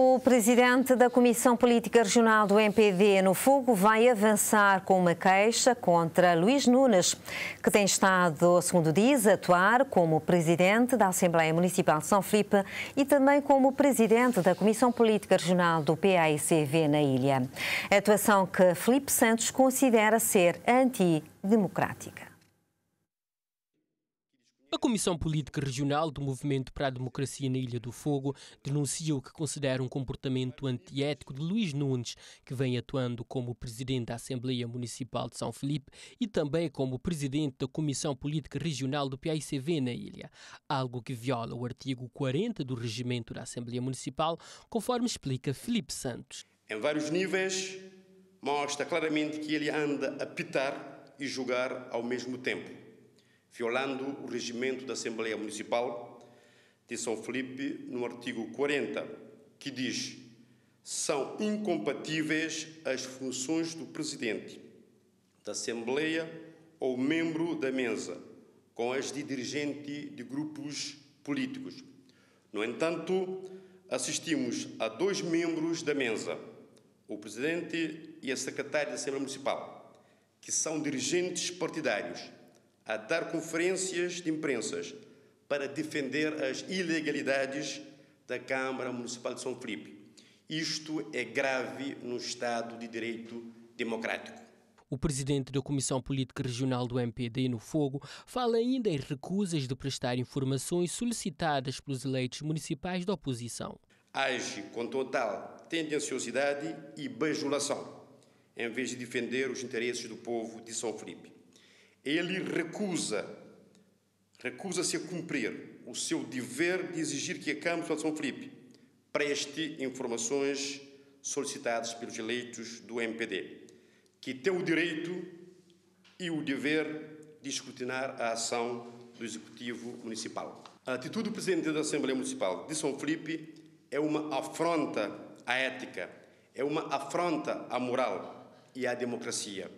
O presidente da Comissão Política Regional do MPD no Fogo vai avançar com uma queixa contra Luís Nunes, que tem estado, segundo diz, a atuar como presidente da Assembleia Municipal de São Filipe e também como presidente da Comissão Política Regional do PAICV na ilha. Atuação que Felipe Santos considera ser antidemocrática. A Comissão Política Regional do Movimento para a Democracia na Ilha do Fogo denuncia o que considera um comportamento antiético de Luís Nunes, que vem atuando como presidente da Assembleia Municipal de São Felipe e também como presidente da Comissão Política Regional do PAICV na ilha, algo que viola o artigo 40 do Regimento da Assembleia Municipal, conforme explica Felipe Santos. Em vários níveis, mostra claramente que ele anda a pitar e julgar ao mesmo tempo violando o regimento da Assembleia Municipal de São Felipe no artigo 40, que diz: são incompatíveis as funções do presidente da Assembleia ou membro da mesa com as de dirigente de grupos políticos. No entanto, assistimos a dois membros da mesa, o presidente e a secretária da Assembleia Municipal, que são dirigentes partidários a dar conferências de imprensas para defender as ilegalidades da Câmara Municipal de São Felipe. Isto é grave no Estado de Direito Democrático. O presidente da Comissão Política Regional do MPD no Fogo fala ainda em recusas de prestar informações solicitadas pelos eleitos municipais da oposição. Age com total tendenciosidade e bajulação, em vez de defender os interesses do povo de São Felipe ele recusa, recusa-se a cumprir o seu dever de exigir que a Câmara de São Felipe preste informações solicitadas pelos eleitos do MPD, que tem o direito e o dever de escrutinar a ação do Executivo Municipal. A atitude do Presidente da Assembleia Municipal de São Felipe é uma afronta à ética, é uma afronta à moral e à democracia.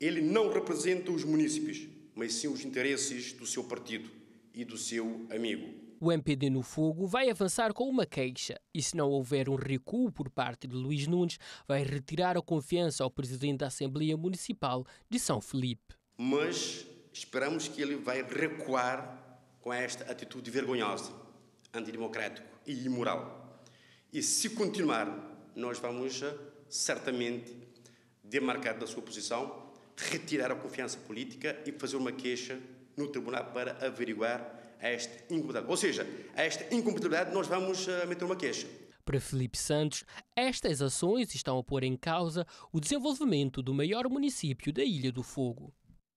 Ele não representa os munícipes, mas sim os interesses do seu partido e do seu amigo. O MPD no Fogo vai avançar com uma queixa e, se não houver um recuo por parte de Luís Nunes, vai retirar a confiança ao presidente da Assembleia Municipal de São Felipe. Mas esperamos que ele vai recuar com esta atitude vergonhosa, antidemocrática e imoral. E se continuar, nós vamos eh, certamente demarcar da sua posição retirar a confiança política e fazer uma queixa no tribunal para averiguar esta incompatibilidade. Ou seja, a esta incompatibilidade nós vamos uh, meter uma queixa. Para Felipe Santos, estas ações estão a pôr em causa o desenvolvimento do maior município da Ilha do Fogo.